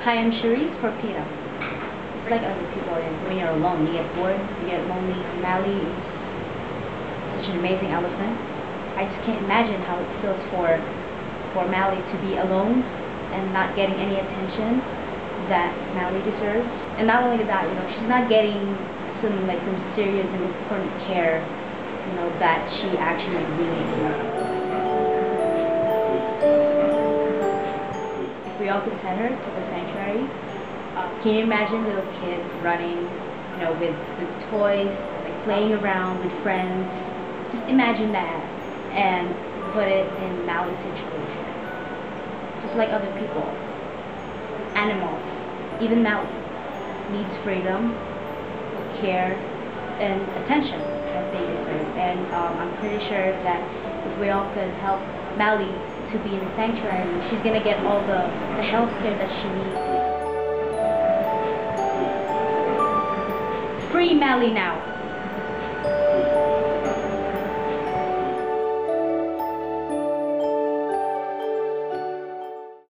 Hi, I'm Charice for PETA. It's like other people, when you're alone, you get bored, you get lonely. Mali is such an amazing elephant. I just can't imagine how it feels for for Mali to be alone and not getting any attention that Mali deserves. And not only that, you know, she's not getting some like some serious and important care, you know, that she actually really needs. Send her to the sanctuary, uh, can you imagine little kids running, you know, with, with toys, like playing around with friends? Just imagine that and put it in Mali's situation. Just like other people, animals, even Mali needs freedom, care, and attention that they deserve. And um, I'm pretty sure that if we all could help Mali to be in the sanctuary, she's gonna get all the, the health care that she needs. Free Mali now.